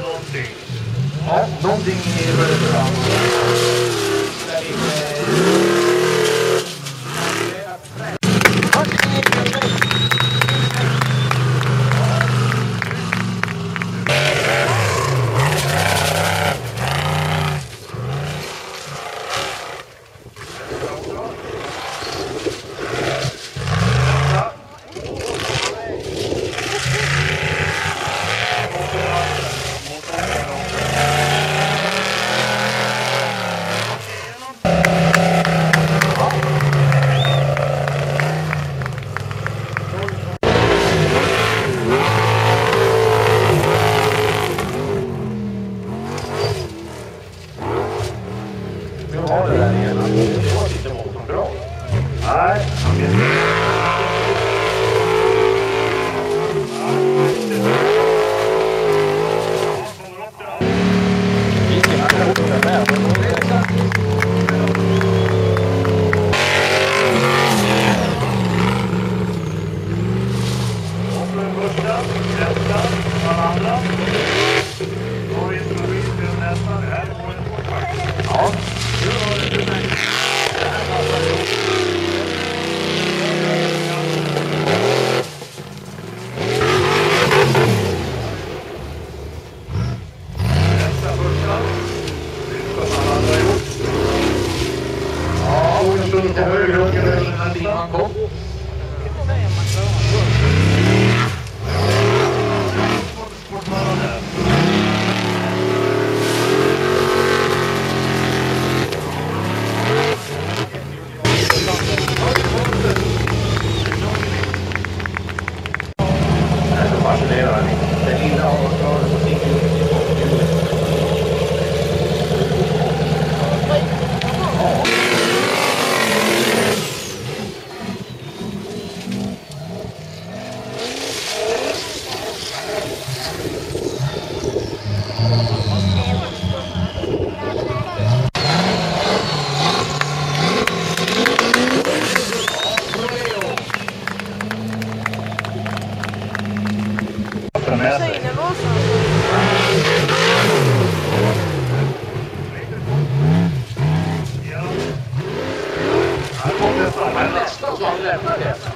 Non-ding. Non-ding. Ta det där igen. Det var inte så bra. Nej, han vet Ja, lite högre upp än dit man kom. Fascinerande. Den innehåller För var så. Nästan så han det.